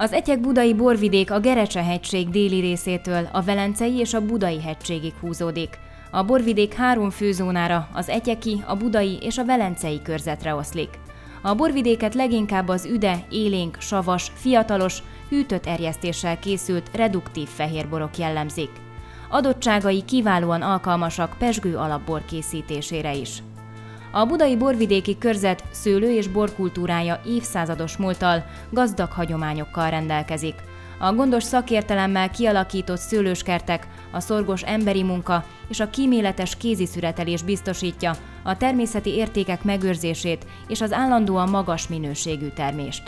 Az Etyek budai borvidék a Gerecse-hegység déli részétől a Velencei és a Budai hegységig húzódik. A borvidék három főzónára, az Etyeki, a Budai és a Velencei körzetre oszlik. A borvidéket leginkább az üde, élénk, savas, fiatalos, hűtött erjesztéssel készült reduktív fehérborok jellemzik. Adottságai kiválóan alkalmasak pesgő alapbor készítésére is. A budai borvidéki körzet szőlő- és borkultúrája évszázados múlttal, gazdag hagyományokkal rendelkezik. A gondos szakértelemmel kialakított szőlőskertek, a szorgos emberi munka és a kíméletes kéziszüretelés biztosítja a természeti értékek megőrzését és az állandóan magas minőségű termést.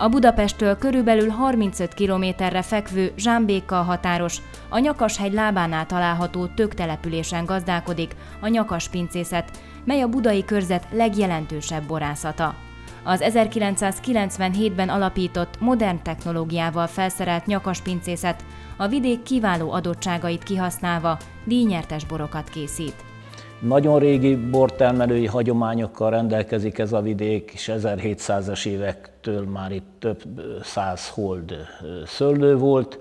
A Budapesttől körülbelül 35 kilométerre fekvő Zsámbékkal határos, a Nyakashegy lábánál található tök településen gazdálkodik a Nyakas pincészet, mely a budai körzet legjelentősebb borászata. Az 1997-ben alapított, modern technológiával felszerelt Nyakas pincészet a vidék kiváló adottságait kihasználva díjnyertes borokat készít. Nagyon régi bortermelői hagyományokkal rendelkezik ez a vidék, és 1700-es évektől már itt több száz hold szőlő volt.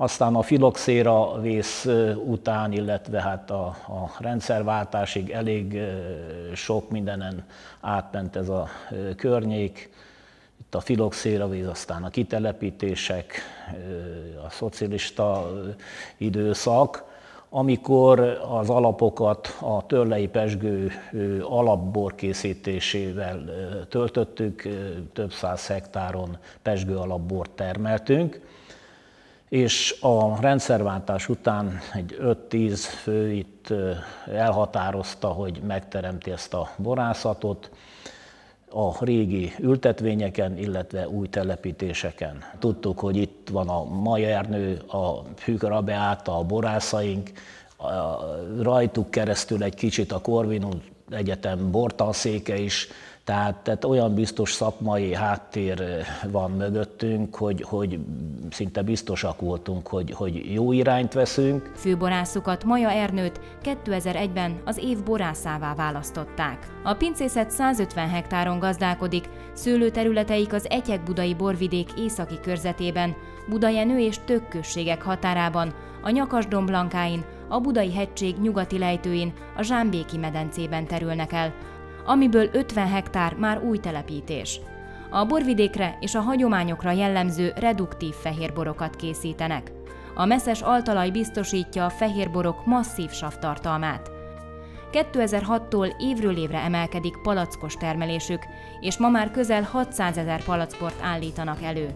Aztán a filoxéra vész után, illetve hát a, a rendszerváltásig elég sok mindenen átment ez a környék. Itt a filoxéra víz, aztán a kitelepítések, a szocialista időszak, amikor az alapokat a törlei pesgő alapbor készítésével töltöttük, több száz hektáron pesgő alapbort termeltünk, és a rendszerváltás után egy 5-10 fő itt elhatározta, hogy megteremti ezt a borászatot a régi ültetvényeken, illetve új telepítéseken. Tudtuk, hogy itt van a Majernő, a Hűkarabeáta, a borászaink, rajtuk keresztül egy kicsit a Corvinus Egyetem bortanszéke is, tehát, tehát olyan biztos szakmai háttér van mögöttünk, hogy, hogy szinte biztosak voltunk, hogy, hogy jó irányt veszünk. Főborászukat Maja Ernőt 2001-ben az év borászává választották. A pincészet 150 hektáron gazdálkodik, szőlőterületeik az Egyek-budai borvidék északi körzetében, Budajenő és Tökközségek határában, a Nyakasdomblankáin, a Budai hegység nyugati lejtőin, a Zsámbéki medencében terülnek el, amiből 50 hektár már új telepítés. A borvidékre és a hagyományokra jellemző reduktív fehérborokat készítenek. A messzes altalaj biztosítja a fehérborok masszív savtartalmát. 2006-tól évről évre emelkedik palackos termelésük, és ma már közel 600 ezer palackbort állítanak elő.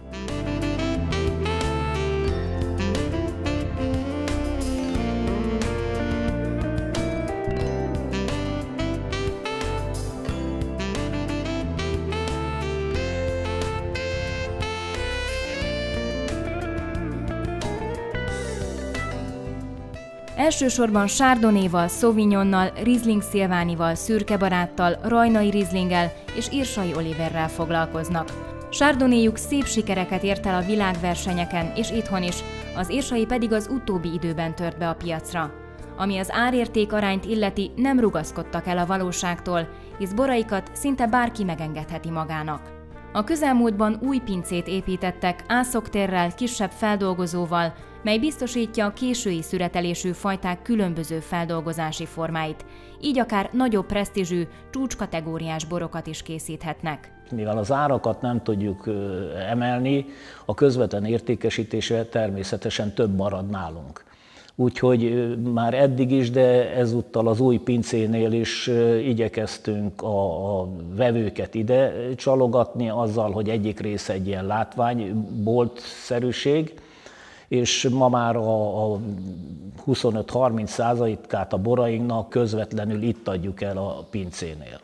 Elsősorban Sárdonéval, Sauvignonnal, Riesling Szilvánival, Szürkebaráttal, Rajnai Rieslinggel és Irsai Oliverrel foglalkoznak. Sárdonéjuk szép sikereket ért el a világversenyeken és itthon is, az Irsai pedig az utóbbi időben tört be a piacra. Ami az árérték arányt illeti, nem rugaszkodtak el a valóságtól, hisz boraikat szinte bárki megengedheti magának. A közelmúltban új pincét építettek ászoktérrel, kisebb feldolgozóval, mely biztosítja a késői szüretelésű fajták különböző feldolgozási formáit, így akár nagyobb presztízsű, csúcskategóriás borokat is készíthetnek. Mivel az árakat nem tudjuk emelni, a közvetlen értékesítése természetesen több marad nálunk. Úgyhogy már eddig is, de ezúttal az új pincénél is igyekeztünk a, a vevőket ide csalogatni azzal, hogy egyik része egy ilyen látványbolt-szerűség, és ma már a, a 25-30 százalékát a borainknak közvetlenül itt adjuk el a pincénél.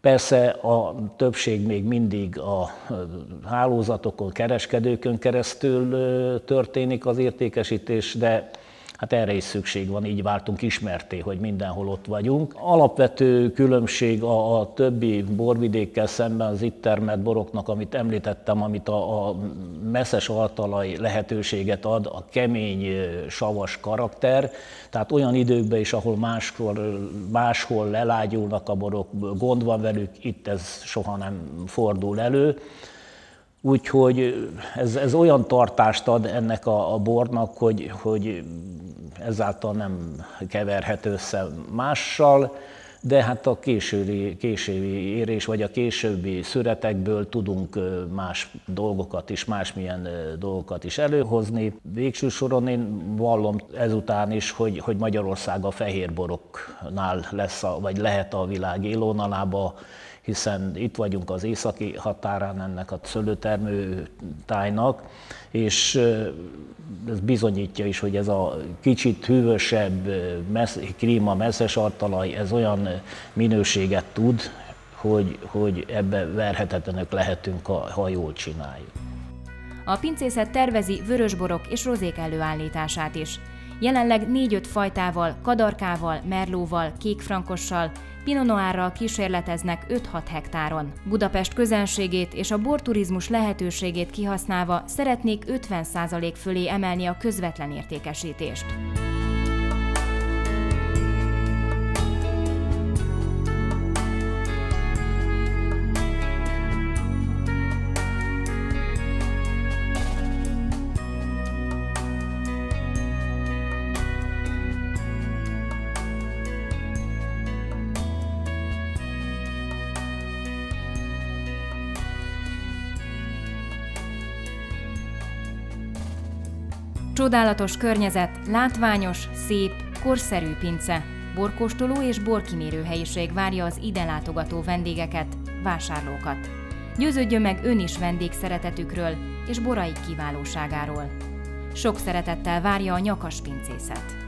Persze a többség még mindig a hálózatokon, kereskedőkön keresztül történik az értékesítés, de Hát erre is szükség van, így váltunk ismerté, hogy mindenhol ott vagyunk. Alapvető különbség a, a többi borvidékkel szemben az itt termelt boroknak, amit említettem, amit a, a messzes altalaj lehetőséget ad, a kemény, savas karakter, tehát olyan időkben is, ahol máskor, máshol lelágyulnak a borok, gond van velük, itt ez soha nem fordul elő. Úgyhogy ez, ez olyan tartást ad ennek a, a bornak, hogy, hogy ezáltal nem keverhető össze mással, de hát a késői, késői érés, vagy a későbbi szüretekből tudunk más dolgokat is, másmilyen dolgokat is előhozni. Végső soron én vallom ezután is, hogy, hogy Magyarország a fehérboroknál lesz, a, vagy lehet a világ élónalába, hiszen itt vagyunk az északi határán ennek a szőlőtermő tájnak, és ez bizonyítja is, hogy ez a kicsit hűvösebb messz, klíma, messzes artalaj, ez olyan minőséget tud, hogy, hogy ebbe verhetetlenek lehetünk, ha jól csináljuk. A pincészet tervezi vörösborok és rozék előállítását is. Jelenleg négy-öt fajtával, kadarkával, merlóval, kékfrankossal, Pinonoárral kísérleteznek 5-6 hektáron. Budapest közönségét és a borturizmus lehetőségét kihasználva szeretnék 50% fölé emelni a közvetlen értékesítést. Csodálatos környezet, látványos, szép, korszerű pince, borkóstoló és borkimérő helyiség várja az ide látogató vendégeket, vásárlókat. Győződjön meg ön is vendég szeretetükről és borai kiválóságáról. Sok szeretettel várja a nyakas pincészet.